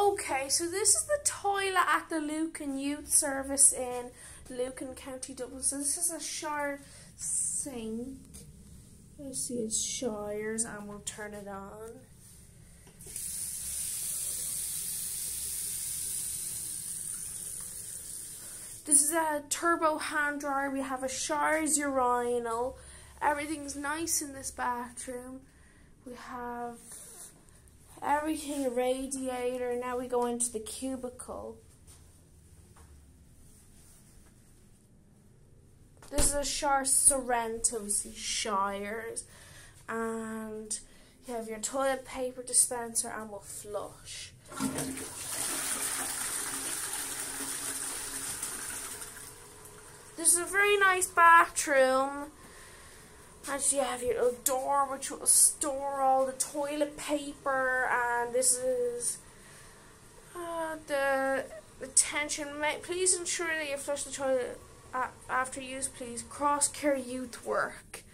Okay, so this is the toilet at the Lucan Youth Service in Lucan, County Dublin. So this is a shower sink. Let's see, it's shires and we'll turn it on. This is a turbo hand dryer. We have a Shires urinal. Everything's nice in this bathroom. We have everything, radiator. Now we go into the cubicle. This is a Shire Sorrento, Shires. And you have your toilet paper dispenser and we'll flush. This is a very nice bathroom. And you have your little door which will store all the toilet paper and this is uh, the attention. Please ensure that you flush the toilet after use please. Crosscare youth work. So